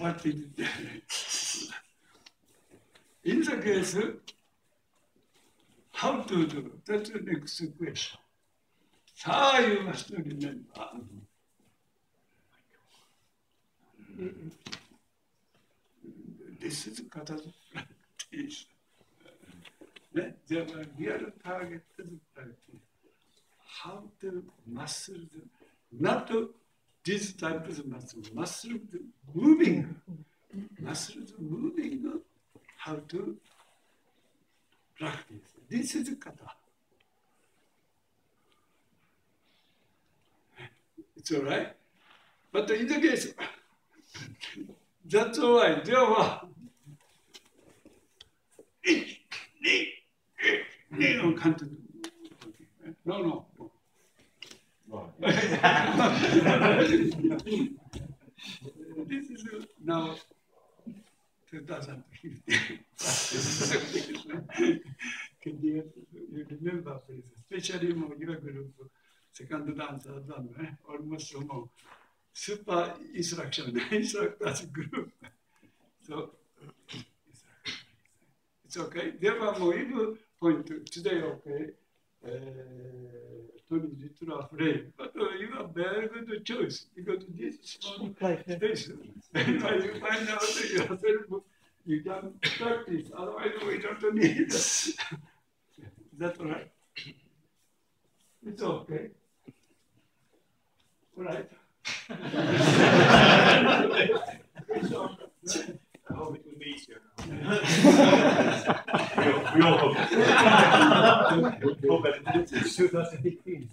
what is In the case, how to do? That's the next question. So you must remember. This is practice. There were real targeted practice. How to master the, not to this type of muscle, muscle moving, practice. This is kata. It's all right. But in the case, that's why there were no, can't do. No, no. this is now 2015. Can you, you remember, please, especially more your group, second dancer, done, eh? almost more super instruction, instructors group. So it's okay. There were more even point today, okay. Uh, Tony little afraid, but uh, you have very good choice because this small space, when you find out yourself, you can practice. Otherwise, we don't need. That's right. It's okay. All right. I hope it will be easier now. we, all, we all hope. hope that it's 2015.